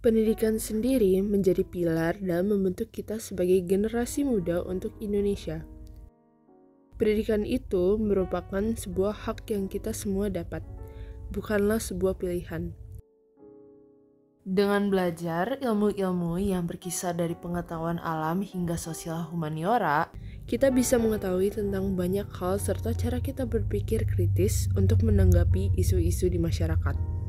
Pendidikan sendiri menjadi pilar dalam membentuk kita sebagai generasi muda untuk Indonesia. Pendidikan itu merupakan sebuah hak yang kita semua dapat, bukanlah sebuah pilihan. Dengan belajar ilmu-ilmu yang berkisar dari pengetahuan alam hingga sosial humaniora, kita bisa mengetahui tentang banyak hal serta cara kita berpikir kritis untuk menanggapi isu-isu di masyarakat.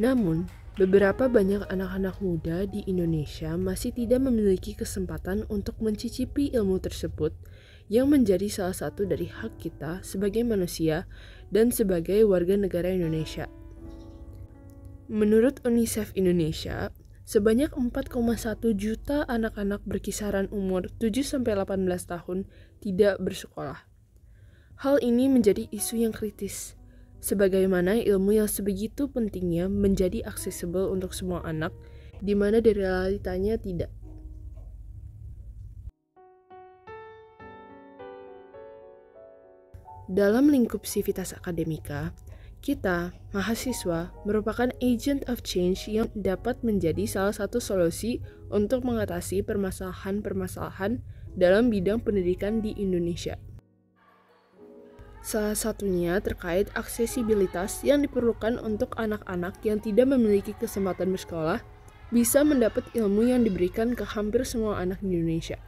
Namun, beberapa banyak anak-anak muda di Indonesia masih tidak memiliki kesempatan untuk mencicipi ilmu tersebut yang menjadi salah satu dari hak kita sebagai manusia dan sebagai warga negara Indonesia. Menurut UNICEF Indonesia, sebanyak 4,1 juta anak-anak berkisaran umur 7-18 tahun tidak bersekolah. Hal ini menjadi isu yang kritis Sebagaimana ilmu yang sebegitu pentingnya menjadi aksesibel untuk semua anak, di mana dari realitanya tidak. Dalam lingkup sivitas akademika, kita, mahasiswa, merupakan agent of change yang dapat menjadi salah satu solusi untuk mengatasi permasalahan-permasalahan dalam bidang pendidikan di Indonesia. Salah satunya terkait aksesibilitas yang diperlukan untuk anak-anak yang tidak memiliki kesempatan bersekolah bisa mendapat ilmu yang diberikan ke hampir semua anak di Indonesia.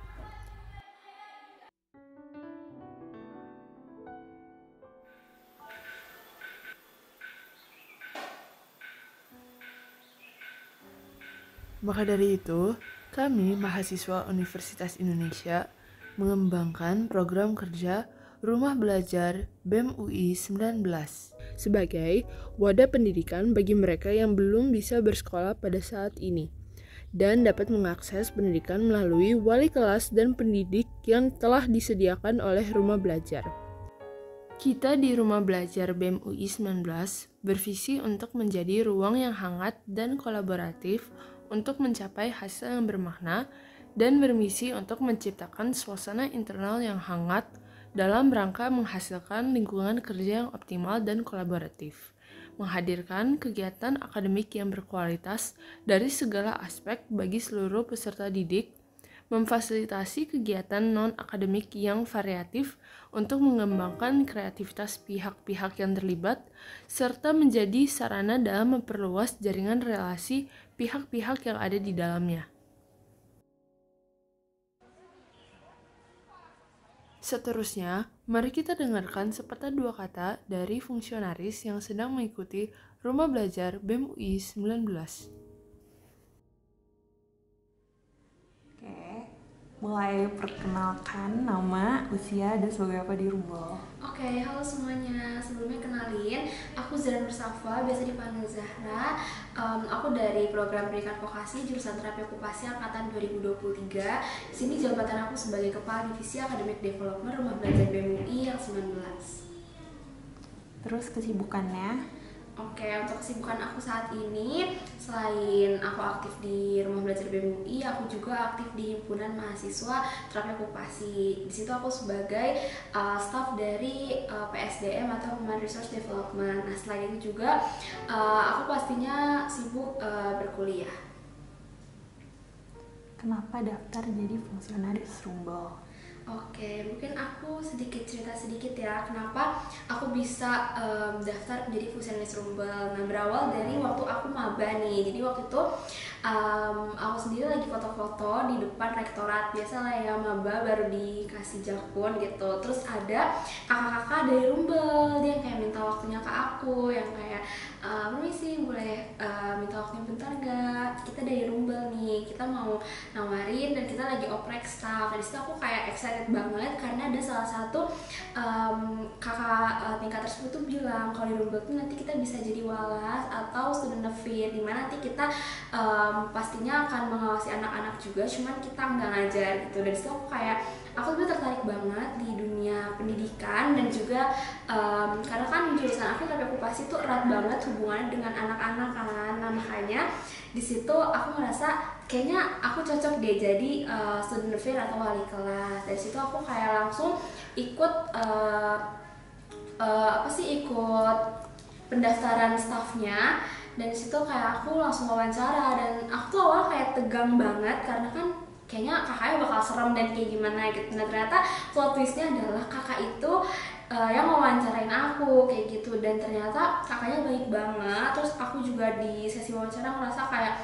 Maka dari itu, kami mahasiswa Universitas Indonesia mengembangkan program kerja Rumah Belajar BEM UI 19 sebagai wadah pendidikan bagi mereka yang belum bisa bersekolah pada saat ini dan dapat mengakses pendidikan melalui wali kelas dan pendidik yang telah disediakan oleh rumah belajar. Kita di Rumah Belajar BEM UI 19 bervisi untuk menjadi ruang yang hangat dan kolaboratif untuk mencapai hasil yang bermakna dan bermisi untuk menciptakan suasana internal yang hangat, dalam rangka menghasilkan lingkungan kerja yang optimal dan kolaboratif, menghadirkan kegiatan akademik yang berkualitas dari segala aspek bagi seluruh peserta didik, memfasilitasi kegiatan non-akademik yang variatif untuk mengembangkan kreativitas pihak-pihak yang terlibat, serta menjadi sarana dalam memperluas jaringan relasi pihak-pihak yang ada di dalamnya. Seterusnya, mari kita dengarkan sepatah dua kata dari fungsionaris yang sedang mengikuti Rumah Belajar BEM UI 19. Mulai perkenalkan nama, usia, dan sebagai apa di Rumbel. Oke, halo semuanya. Sebelumnya kenalin, aku Zara Nursafa, biasa dipanggil Zahra. Um, aku dari program pendidikan vokasi jurusan terapi okupasi angkatan 2023. Di sini jabatan aku sebagai kepala divisi akademik development rumah belajar BMUI yang 19. Terus kesibukannya? Oke, untuk kesibukan aku saat ini, selain aku aktif di Rumah Belajar BMUI, aku juga aktif di Himpunan Mahasiswa Terapi Okupasi. Di situ aku sebagai uh, staff dari uh, PSDM atau Human Resource Development. Nah, selain itu juga uh, aku pastinya sibuk uh, berkuliah. Kenapa daftar jadi fungsionaris Rumbel? Oke, mungkin aku sedikit cerita sedikit ya kenapa aku bisa um, daftar menjadi fungsionaris Rumbel. Nah berawal dari waktu aku maba nih. Jadi waktu itu um, aku sendiri lagi foto-foto di depan rektorat biasa lah ya maba baru dikasih jakun gitu. Terus ada kakak-kakak dari Rumbel dia kayak minta waktunya ke aku yang kayak uh, permisi boleh uh, minta waktunya bentar gak? Kita dari Rumbel nih, kita mau lagi oprek staff. Nah di situ aku kayak excited banget karena ada salah satu um, kakak uh, tingkat tersebut tuh bilang kalau di Rumbel tuh nanti kita bisa jadi walas atau student affairs di mana nanti kita um, pastinya akan mengawasi anak-anak juga cuman kita nggak ngajar gitu dan situ aku kayak aku tuh tertarik banget di dunia pendidikan dan juga um, karena kan jurusan aku tapi okupasi tuh erat banget hubungannya dengan anak-anak kan nah makanya di situ aku merasa kayaknya aku cocok deh jadi uh, student affair atau wali kelas. Dari situ aku kayak langsung ikut uh, uh, apa sih ikut pendaftaran staffnya. Dan situ kayak aku langsung wawancara dan aku tuh awal kayak tegang banget karena kan kayaknya kakaknya bakal serem dan kayak gimana gitu. Nah ternyata plot twistnya adalah kakak itu uh, yang wawancarain aku kayak gitu. Dan ternyata kakaknya baik banget. Terus aku juga di sesi wawancara ngerasa kayak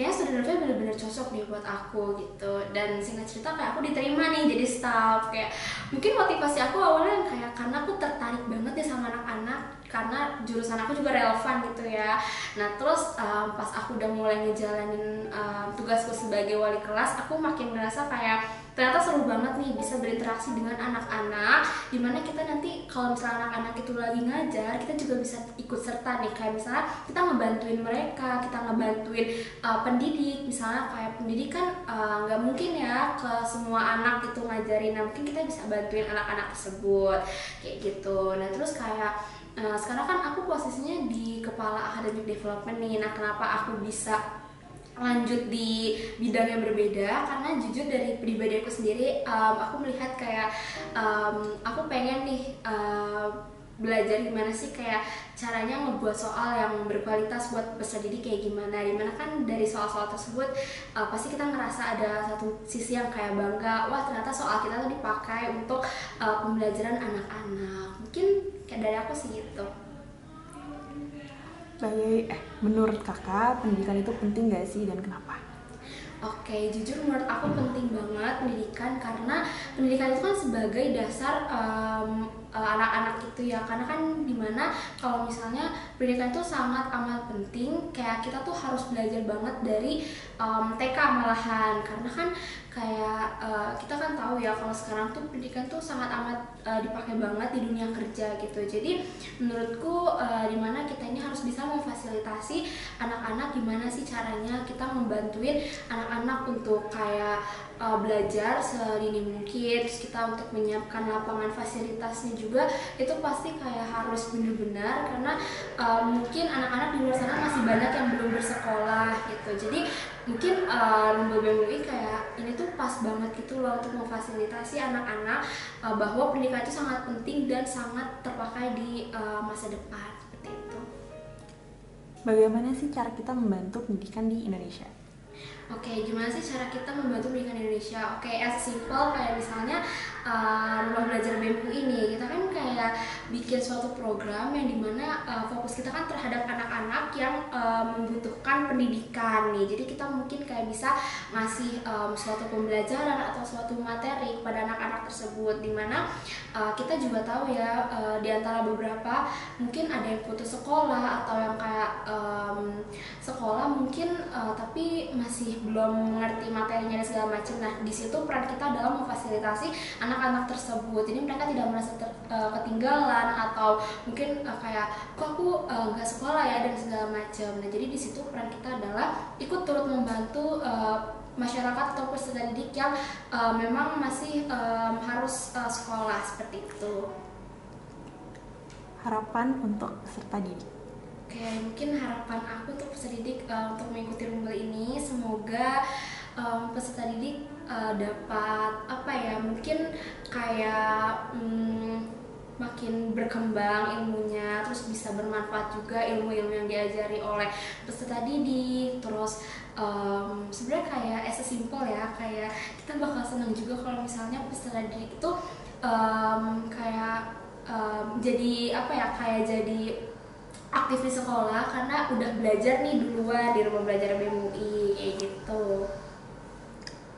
kayaknya student bener-bener cocok nih buat aku gitu. Dan singkat cerita kayak aku diterima nih jadi staff kayak mungkin motivasi aku awalnya kayak karena aku tertarik banget ya sama anak-anak karena jurusan aku juga relevan gitu ya. Nah terus um, pas aku udah mulai ngejalanin um, tugasku sebagai wali kelas aku makin ngerasa kayak ternyata seru banget nih bisa berinteraksi dengan anak-anak di mana kita nanti kalau misalnya anak-anak itu lagi ngajar kita juga bisa ikut serta nih. Kayak misalnya kita ngebantuin mereka kita ngebantuin uh, pendidik. Misalnya kayak pendidik kan nggak uh, mungkin ya ke semua anak itu ngajarin. Nah mungkin kita bisa bantuin anak-anak tersebut. Kayak gitu. Nah terus kayak Nah, sekarang kan aku posisinya di kepala academic development nih. Nah, kenapa aku bisa lanjut di bidang yang berbeda? Karena jujur dari pribadi aku sendiri um, aku melihat kayak um, aku pengen nih uh, belajar gimana sih kayak caranya ngebuat soal yang berkualitas buat peserta didik kayak gimana. Di mana kan dari soal-soal tersebut uh, pasti kita ngerasa ada satu sisi yang kayak bangga wah ternyata soal kita tuh dipakai untuk uh, pembelajaran anak-anak. Mungkin dari aku sih gitu sebagai eh menurut kakak pendidikan itu penting gak sih dan kenapa? Oke, jujur menurut aku penting banget pendidikan karena pendidikan itu kan sebagai dasar um, anak-anak itu ya. Karena kan di mana kalau misalnya pendidikan itu sangat amat penting kayak kita tuh harus belajar banget dari um, TK malahan. Karena kan kayak uh, kita kan tahu ya kalau sekarang tuh pendidikan tuh sangat amat uh, dipakai banget di dunia kerja gitu. Jadi menurutku uh, di mana kita ini harus bisa memfasilitasi anak-anak gimana sih caranya kita membantuin anak-anak untuk kayak uh, belajar sedini mungkin. Terus kita untuk menyiapkan lapangan fasilitasnya juga itu pasti kayak harus benar-benar karena uh, mungkin anak-anak di luar sana masih banyak yang belum bersekolah gitu jadi mungkin uh, Lumba BMUI kayak ini tuh pas banget gitu loh untuk memfasilitasi anak-anak uh, bahwa pendidikan itu sangat penting dan sangat terpakai di uh, masa depan seperti itu. Bagaimana sih cara kita membantu pendidikan di Indonesia? Oke, okay, gimana sih cara kita membantu pendidikan Indonesia? Oke, okay, as simple kayak misalnya uh, rumah belajar BMU ini, kita kan kayak bikin suatu program yang di mana uh, fokus kita kan terhadap anak-anak yang uh, membutuhkan pendidikan nih. Jadi kita mungkin kayak bisa ngasih um, suatu pembelajaran atau suatu materi kepada anak-anak tersebut, di mana uh, kita juga tahu ya uh, di antara beberapa mungkin ada yang putus sekolah atau yang kayak um, sekolah mungkin uh, tapi masih belum mengerti materinya dan segala macam. Nah, di situ peran kita adalah memfasilitasi anak-anak tersebut. Jadi mereka tidak merasa ter, uh, ketinggalan atau mungkin uh, kayak kok aku nggak uh, sekolah ya dan segala macam. Nah, jadi di situ peran kita adalah ikut turut membantu uh, masyarakat atau peserta didik yang uh, memang masih um, harus uh, sekolah seperti itu. Harapan untuk peserta didik Oke, mungkin harapan aku tuh peserta didik uh, untuk mengikuti Rumble ini semoga um, peserta didik uh, dapat apa ya mungkin kayak um, makin berkembang ilmunya terus bisa bermanfaat juga ilmu-ilmu yang diajari oleh peserta didik. Terus um, sebenarnya kayak as a simple ya kayak kita bakal senang juga kalau misalnya peserta didik itu um, kayak um, jadi apa ya kayak jadi aktif di sekolah karena udah belajar nih duluan di rumah belajar BMUI kayak gitu.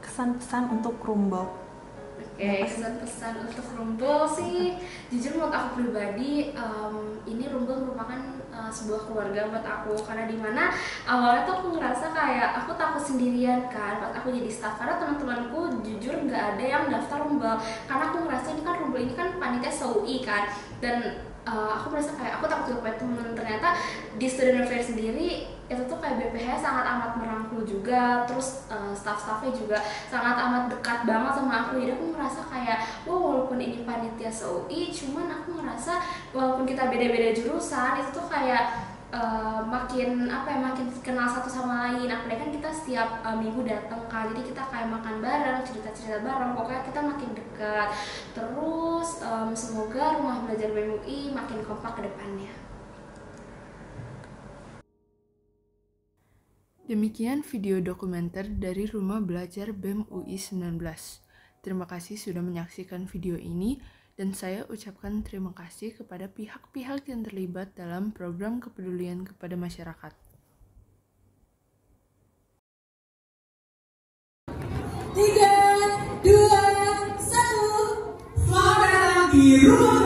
Kesan-pesan untuk Rumble Oke, okay, kesan-pesan untuk Rumble sih jujur menurut aku pribadi um, ini Rumble merupakan uh, sebuah keluarga buat aku. Karena di mana awalnya tuh aku ngerasa kayak aku takut sendirian kan pas aku jadi staff. Karena teman-temanku jujur nggak ada yang daftar Rumble karena aku ngerasa ini kan Rumble ini kan panitia SOI kan. Dan uh, aku merasa kayak aku takut punya temen. Ternyata di student affair sendiri itu tuh kayak BPH sangat amat merangkul juga. Terus uh, staff-staffnya juga sangat amat dekat banget sama aku. Jadi aku merasa kayak wow walaupun ini panitia SOI cuman aku merasa walaupun kita beda-beda jurusan itu tuh kayak uh, makin apa ya makin kenal satu sama lain. Apalagi kan kita setiap uh, minggu datang kan. Jadi kita kayak makan bareng cerita-cerita bareng. Pokoknya kita makin dekat. Terus um, semoga rumah belajar BMUI makin kompak ke depannya Demikian video dokumenter dari Rumah Belajar BEM UI 19. Terima kasih sudah menyaksikan video ini dan saya ucapkan terima kasih kepada pihak-pihak yang terlibat dalam program kepedulian kepada masyarakat. Tiga, dua,